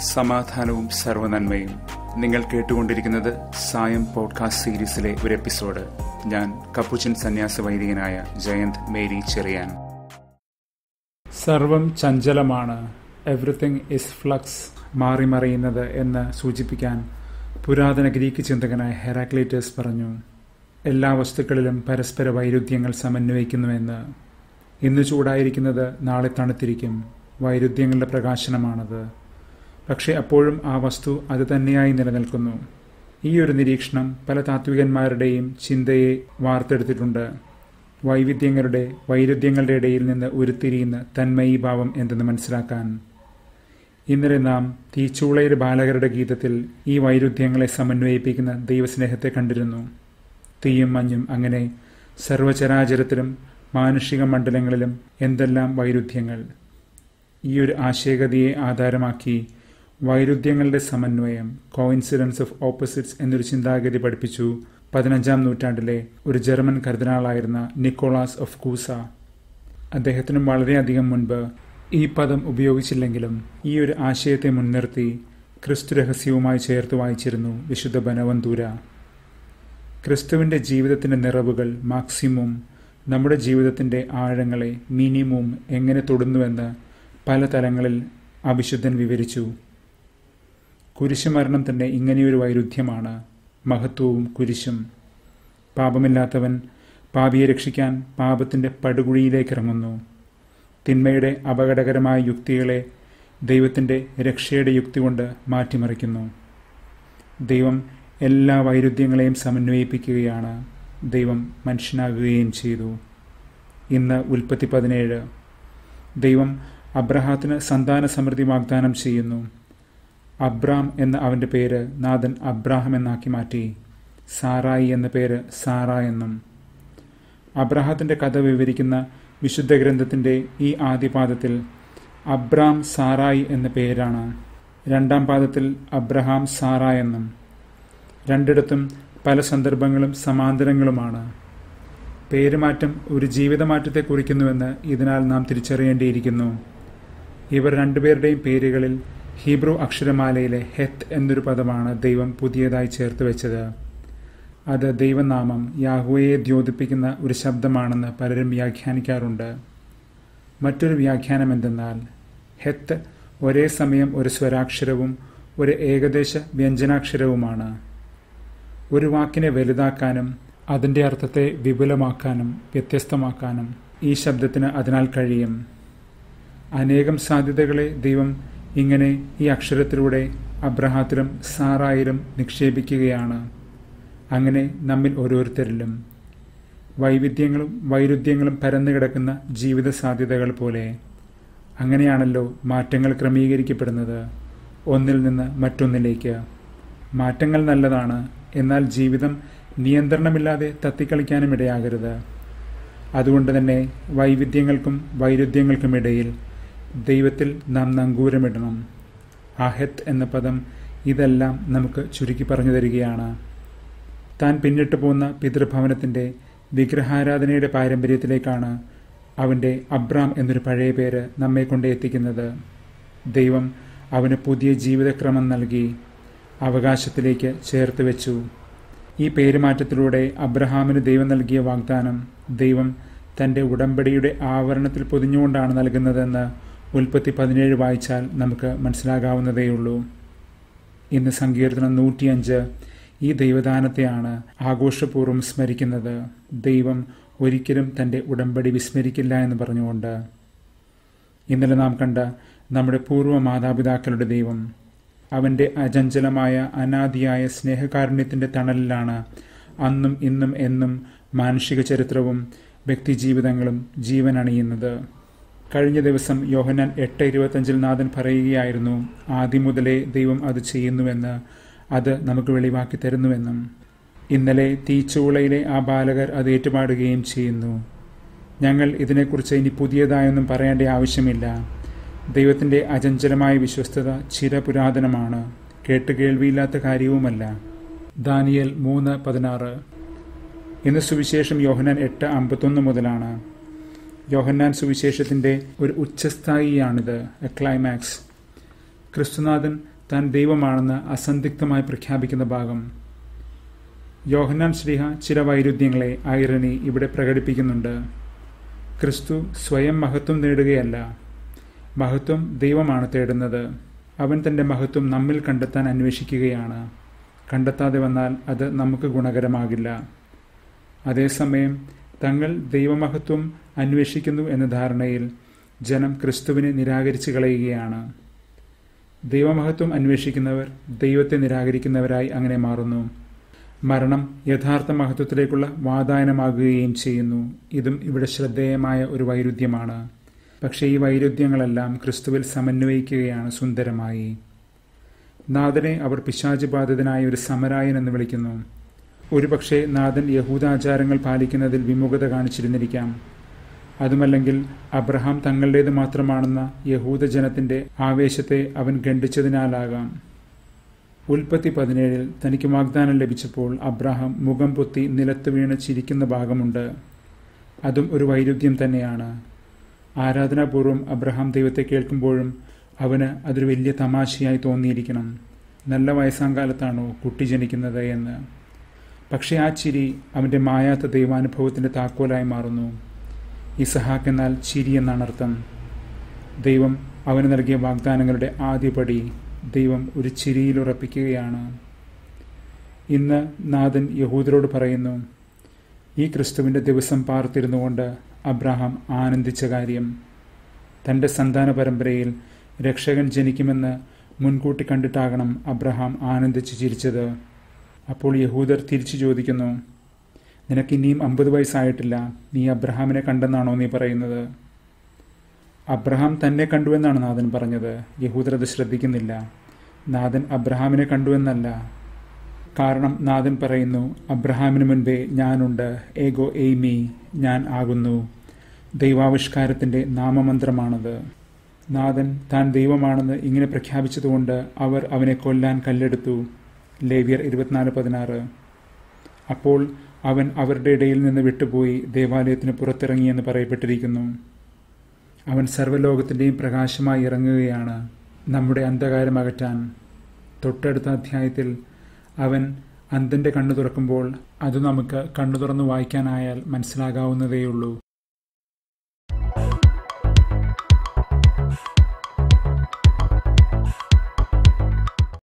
സമാധാനവും സർവനന്മയും നിങ്ങൾ കേട്ടുകൊണ്ടിരിക്കുന്നത് സായം പോഡ്കാസ്റ്റ് സീരീസിലെ ഒരു എപ്പിസോഡ്. ഞാൻ കപ്പുച്ചൻ സന്യാസ വൈദികനായ ജയന്ത് മേരി ചെറിയാൻ. സർവം ചഞ്ചലമാണ്. എവറിത്തിങ് ഇസ് ഫ്ലക്സ് മാറിമറിയുന്നത് എന്ന് സൂചിപ്പിക്കാൻ പുരാതന ഗ്രീക്ക് ചിന്തകനായ ഹെറാക്ലേറ്റേഴ്സ് പറഞ്ഞു. എല്ലാ വസ്തുക്കളിലും പരസ്പര വൈരുദ്ധ്യങ്ങൾ സമന്വയിക്കുന്നുവെന്ന്. ഇന്ന് ചൂടായിരിക്കുന്നത് നാളെ തണുത്തിരിക്കും. വൈരുദ്ധ്യങ്ങളുടെ പ്രകാശനമാണത്. പക്ഷേ അപ്പോഴും ആ വസ്തു അത് തന്നെയായി നിലനിൽക്കുന്നു. ഈ ഒരു നിരീക്ഷണം പല താത്വികന്മാരുടെയും ചിന്തയെ വാർത്തെടുത്തിട്ടുണ്ട്. വൈവിധ്യങ്ങളുടെ വൈരുദ്ധ്യങ്ങളുടെ ഇടയിൽ നിന്ന് ഉരുത്തിരിയുന്ന തന്മയീഭാവം എന്തെന്ന് മനസ്സിലാക്കാൻ. ഇന്നലെ നാം തീച്ചൂളയുടെ ബാലകരുടെ ഗീതത്തിൽ ഈ വൈരുദ്ധ്യങ്ങളെ സമന്വയിപ്പിക്കുന്ന ദൈവസ്നേഹത്തെ കണ്ടിരുന്നു. തീയും മഞ്ഞും അങ്ങനെ സർവചരാചരത്തിലും മാനുഷിക മണ്ഡലങ്ങളിലും എന്തെല്ലാം വൈരുദ്ധ്യങ്ങൾ. ഈ ഒരു ആശയഗതിയെ ആധാരമാക്കി വൈരുദ്ധ്യങ്ങളുടെ സമന്വയം കോയിൻസിഡൻസ് ഓഫ് ഓപ്പോസിറ്റ്സ് എന്നൊരു ചിന്താഗതി പഠിപ്പിച്ചു. പതിനഞ്ചാം നൂറ്റാണ്ടിലെ ഒരു ജർമ്മൻ കർദിനാളായിരുന്ന നിക്കോളാസ് ഓഫ് കൂസ. അദ്ദേഹത്തിനും വളരെയധികം മുൻപ് ഈ പദം ഉപയോഗിച്ചില്ലെങ്കിലും ഈ ഒരു ആശയത്തെ മുൻനിർത്തി ക്രിസ്തു രഹസ്യവുമായി ചേർത്ത് വായിച്ചിരുന്നു വിശുദ്ധ ബനവന്തൂര. ക്രിസ്തുവിന്റെ ജീവിതത്തിന്റെ നിറവുകൾ മാക്സിമം നമ്മുടെ ജീവിതത്തിന്റെ ആഴങ്ങളെ മിനിമം എങ്ങനെ തൊടുന്നുവെന്ന് പല തലങ്ങളിൽ അഭിശുദ്ധൻ വിവരിച്ചു. കുരിശുമരണം തന്നെ ഇങ്ങനെയൊരു വൈരുദ്ധ്യമാണ്. മഹത്വവും കുരിശും. പാപമില്ലാത്തവൻ പാപിയെ രക്ഷിക്കാൻ പാപത്തിന്റെ പടുകുഴിയിലേക്ക് ഇറങ്ങുന്നു. തിന്മയുടെ അപകടകരമായ യുക്തികളെ ദൈവത്തിന്റെ രക്ഷയുടെ യുക്തി കൊണ്ട് മാറ്റിമറിക്കുന്നു. ദൈവം എല്ലാ വൈരുദ്ധ്യങ്ങളെയും സമന്വയിപ്പിക്കുകയാണ്. ദൈവം മനുഷ്യനാകുകയും ചെയ്തു. ഇന്ന് ഉൽപ്പത്തി പതിനേഴ്. ദൈവം അബ്രഹാത്തിന് സന്താന സമൃദ്ധി വാഗ്ദാനം ചെയ്യുന്നു. അബ്രാം എന്ന അവന്റെ പേര് നാഥൻ അബ്രാഹം എന്നാക്കി മാറ്റി. സാറായി എന്ന പേര് സാറ എന്നും. അബ്രാഹത്തിന്റെ കഥ വിവരിക്കുന്ന വിശുദ്ധ ഗ്രന്ഥത്തിന്റെ ഈ ആദ്യ പാദത്തിൽ അബ്രാം സാറായി എന്ന പേരാണ്. രണ്ടാം പാദത്തിൽ അബ്രഹാം സാറ എന്നും. രണ്ടിടത്തും പല സന്ദർഭങ്ങളും സമാന്തരങ്ങളുമാണ്. പേരുമാറ്റം ഒരു ജീവിതമാറ്റത്തെ കുറിക്കുന്നുവെന്ന് ഇതിനാൽ നാം തിരിച്ചറിയേണ്ടിയിരിക്കുന്നു. ഇവർ രണ്ടുപേരുടെയും പേരുകളിൽ ഹീബ്രു അക്ഷരമാലയിലെ ഹെത്ത് എന്നൊരു പദമാണ് ദൈവം പുതിയതായി ചേർത്ത് വെച്ചത്. അത് ദൈവനാമം യാഹുവയെ ദ്യോതിപ്പിക്കുന്ന ഒരു ശബ്ദമാണെന്ന് പലരും വ്യാഖ്യാനിക്കാറുണ്ട്. മറ്റൊരു വ്യാഖ്യാനം എന്തെന്നാൽ ഹെത്ത് ഒരേ സമയം ഒരു സ്വരാക്ഷരവും ഒരു ഏകദേശ വ്യഞ്ജനാക്ഷരവുമാണ്. ഒരു വാക്കിനെ വലുതാക്കാനും അതിന്റെ അർത്ഥത്തെ വിപുലമാക്കാനും വ്യത്യസ്തമാക്കാനും ഈ ശബ്ദത്തിന് അതിനാൽ കഴിയും. അനേകം സാധ്യതകളെ ദൈവം ഇങ്ങനെ ഈ അക്ഷരത്തിലൂടെ അബ്രഹാത്തിലും സാറായിലും നിക്ഷേപിക്കുകയാണ്. അങ്ങനെ നമ്മിൽ ഓരോരുത്തരിലും വൈവിധ്യങ്ങളും വൈരുദ്ധ്യങ്ങളും പരന്നു കിടക്കുന്ന ജീവിത സാധ്യതകൾ പോലെ. അങ്ങനെയാണല്ലോ മാറ്റങ്ങൾ ക്രമീകരിക്കപ്പെടുന്നത്. ഒന്നിൽ നിന്ന് മറ്റൊന്നിലേക്ക്. മാറ്റങ്ങൾ നല്ലതാണ് എന്നാൽ ജീവിതം നിയന്ത്രണമില്ലാതെ തത്തിക്കളിക്കാനും ഇടയാകരുത്. അതുകൊണ്ട് തന്നെ വൈവിധ്യങ്ങൾക്കും വൈരുദ്ധ്യങ്ങൾക്കുമിടയിൽ ദൈവത്തിൽ നാം നങ്കൂരമിടണം. അഹെത്ത് എന്ന പദം ഇതെല്ലാം നമുക്ക് ചുരുക്കി പറഞ്ഞു തരികയാണ്. താൻ പിന്നിട്ട് പോകുന്ന പിതൃഭവനത്തിന്റെ വിഗ്രഹാരാധനയുടെ പാരമ്പര്യത്തിലേക്കാണ് അവന്റെ അബ്രാം എന്നൊരു പഴയ പേര് നമ്മെ കൊണ്ട് എത്തിക്കുന്നത്. ദൈവം അവന് പുതിയ ജീവിതക്രമം നൽകി അവകാശത്തിലേക്ക് ചേർത്ത് വെച്ചു. ഈ പേരുമാറ്റത്തിലൂടെ അബ്രഹാമിന് ദൈവം നൽകിയ വാഗ്ദാനം ദൈവം തന്റെ ഉടമ്പടിയുടെ ആവരണത്തിൽ പൊതിഞ്ഞുകൊണ്ടാണ് നൽകുന്നതെന്ന് ഉൽപ്പത്തി പതിനേഴ് വായിച്ചാൽ നമുക്ക് മനസ്സിലാകാവുന്നതേയുള്ളൂ. ഇന്ന് സങ്കീർത്തനം നൂറ്റിയഞ്ച്. ഈ ദൈവദാനത്തെയാണ് ആഘോഷപൂർവം സ്മരിക്കുന്നത്. ദൈവം ഒരിക്കലും തന്റെ ഉടമ്പടി വിസ്മരിക്കില്ല എന്ന് പറഞ്ഞുകൊണ്ട്. ഇന്നലെ നാം കണ്ട നമ്മുടെ പൂർവ മാതാപിതാക്കളുടെ ദൈവം. അവന്റെ അചഞ്ചലമായ അനാദിയായ സ്നേഹകാരുണ്യത്തിന്റെ തണലിലാണ് അന്നും ഇന്നും എന്നും മാനുഷിക ചരിത്രവും വ്യക്തിജീവിതങ്ങളും ജീവൻ അണിയുന്നത് കഴിഞ്ഞ ദിവസം യോഹനാൻ എട്ട് ഇരുപത്തഞ്ചിൽ നാഥൻ പറയുകയായിരുന്നു ആദ്യം മുതലേ ദൈവം അത് ചെയ്യുന്നുവെന്ന് അത് നമുക്ക് വെളിവാക്കി തരുന്നുവെന്നും ഇന്നലെ തീച്ചൂളയിലെ ആ ബാലകർ അത് ഏറ്റുപാടുകയും ചെയ്യുന്നു. ഞങ്ങൾ ഇതിനെക്കുറിച്ച് ഇനി പുതിയതായൊന്നും പറയേണ്ട ആവശ്യമില്ല. ദൈവത്തിന്റെ അചഞ്ചലമായ വിശ്വസ്തത ചിരപുരാതനമാണ് കേട്ടുകേൾവിയില്ലാത്ത കാര്യവുമല്ല. ദാനിയൽ മൂന്ന് പതിനാറ്. ഇന്ന് സുവിശേഷം യോഹനാൻ എട്ട് അമ്പത്തൊന്ന് മുതലാണ്. യോഹന്നാൻ സുവിശേഷത്തിന്റെ ഒരു ഉച്ചസ്ഥായിയാണിത് എ ക്ലൈമാക്സ് ക്രിസ്തുനാഥൻ താൻ ദൈവമാണെന്ന് അസന്ദിഗ്ധമായി പ്രഖ്യാപിക്കുന്ന ഭാഗം. യോഹന്നാൻ ശ്രീഹ ചില വൈരുദ്ധ്യങ്ങളെ ഐറണി ഇവിടെ പ്രകടിപ്പിക്കുന്നുണ്ട്. ക്രിസ്തു സ്വയം മഹത്വം നേടുകയല്ല മഹത്വം ദൈവമാണ് തേടുന്നത്. അവൻ തന്റെ മഹത്വം നമ്മിൽ കണ്ടെത്താൻ അന്വേഷിക്കുകയാണ്. കണ്ടെത്താതെ വന്നാൽ അത് നമുക്ക് ഗുണകരമാകില്ല. അതേസമയം തങ്ങൾ ദൈവമഹത്വം അന്വേഷിക്കുന്നു എന്ന ധാരണയിൽ ജനം ക്രിസ്തുവിനെ നിരാകരിച്ചു കളയുകയാണ്. ദൈവമഹത്വം അന്വേഷിക്കുന്നവർ ദൈവത്തെ നിരാകരിക്കുന്നവരായി അങ്ങനെ മാറുന്നു. മരണം യഥാർത്ഥ മഹത്വത്തിലേക്കുള്ള വാതായനമാകുകയും ചെയ്യുന്നു. ഇതും ഇവിടെ ശ്രദ്ധേയമായ ഒരു വൈരുദ്ധ്യമാണ്. പക്ഷേ ഈ വൈരുദ്ധ്യങ്ങളെല്ലാം ക്രിസ്തുവിൽ സമന്വയിക്കുകയാണ് സുന്ദരമായി. നാഥനെ അവർ പിശാചുബാധിതനായ ഒരു സമരായൻ എന്ന് വിളിക്കുന്നു. ഒരുപക്ഷെ നാഥൻ യഹൂദാചാരങ്ങൾ പാലിക്കുന്നതിൽ വിമുഖത കാണിച്ചിരുന്നിരിക്കാം. അതുമല്ലെങ്കിൽ അബ്രഹാം തങ്ങളുടേത് മാത്രമാണെന്ന യഹൂദജനത്തിന്റെ ആവേശത്തെ അവൻ ഖണ്ഡിച്ചതിനാലാകാം. ഉൽപ്പത്തി പതിനേഴിൽ തനിക്ക് വാഗ്ദാനം ലഭിച്ചപ്പോൾ അബ്രഹാം മുഖം പൊത്തി നിലത്ത് വീണ് ചിരിക്കുന്ന ഭാഗമുണ്ട്. അതും ഒരു വൈരുദ്ധ്യം തന്നെയാണ്. ആരാധനാപൂർവം അബ്രഹാം ദൈവത്തെ കേൾക്കുമ്പോഴും അവന് അതൊരു വലിയ തമാശയായി തോന്നിയിരിക്കണം. നല്ല വയസ്സാങ്കാലത്താണോ കുട്ടി ജനിക്കുന്നത് എന്ന്. പക്ഷേ ആ ചിരി അവന്റെ മായാത്ത ദൈവാനുഭവത്തിന്റെ താക്കോലായി മാറുന്നു. ഇസഹാക്ക് എന്നാൽ ചിരി എന്നാണ് അർത്ഥം. ദൈവം അവന് നൽകിയ വാഗ്ദാനങ്ങളുടെ ആദ്യപടി ദൈവം ഒരു ചിരിയിൽ ഉറപ്പിക്കുകയാണ്. ഇന്ന് നാഥൻ യഹൂദരോട് പറയുന്നു ഈ ക്രിസ്തുവിന്റെ ദിവസം പാർത്തിരുന്നുകൊണ്ട് അബ്രാഹാം ആനന്ദിച്ച കാര്യം. തന്റെ സന്താന പരമ്പരയിൽ രക്ഷകൻ ജനിക്കുമെന്ന് മുൻകൂട്ടി കണ്ടിട്ടാകണം അബ്രഹാം ആനന്ദിച്ച് ചിരിച്ചത്. അപ്പോൾ യഹൂദർ തിരിച്ചു ചോദിക്കുന്നു നിനക്ക് ഇനിയും അമ്പത് വയസ്സായിട്ടില്ല. നീ അബ്രഹാമിനെ കണ്ടെന്നാണോ നീ പറയുന്നത്? അബ്രഹാം തന്നെ കണ്ടുവെന്നാണ് നാഥൻ പറഞ്ഞത്. യഹൂദർ അത് ശ്രദ്ധിക്കുന്നില്ല. നാഥൻ അബ്രഹാമിനെ കണ്ടുവെന്നല്ല കാരണം നാഥൻ പറയുന്നു അബ്രഹാമിന് മുൻപേ ഞാനുണ്ട്. ഏഗോ എയ്മി ഞാൻ ആകുന്നു. ദൈവാവിഷ്കാരത്തിന്റെ നാമമന്ത്രമാണത്. നാഥൻ താൻ ദൈവമാണെന്ന് ഇങ്ങനെ പ്രഖ്യാപിച്ചതുകൊണ്ട് അവർ അവനെ കൊല്ലാൻ കല്ലെടുത്തു. ലേവ്യർ ഇരുപത്തിനാല് പതിനാറ്. അപ്പോൾ അവൻ അവരുടെ ഇടയിൽ നിന്ന് വിട്ടുപോയി ദേവാലയത്തിന് പുറത്തിറങ്ങിയെന്ന് പറയപ്പെട്ടിരിക്കുന്നു. അവൻ സർവലോകത്തിന്റെയും പ്രകാശമായി ഇറങ്ങുകയാണ്. നമ്മുടെ അന്ധകാരം അകറ്റാൻ. തൊട്ടടുത്ത അധ്യായത്തിൽ അവൻ അന്ധന്റെ കണ്ണു തുറക്കുമ്പോൾ അത് നമുക്ക് കണ്ണു തുറന്ന് വായിക്കാനായാൽ മനസ്സിലാകാവുന്നതേയുള്ളൂ.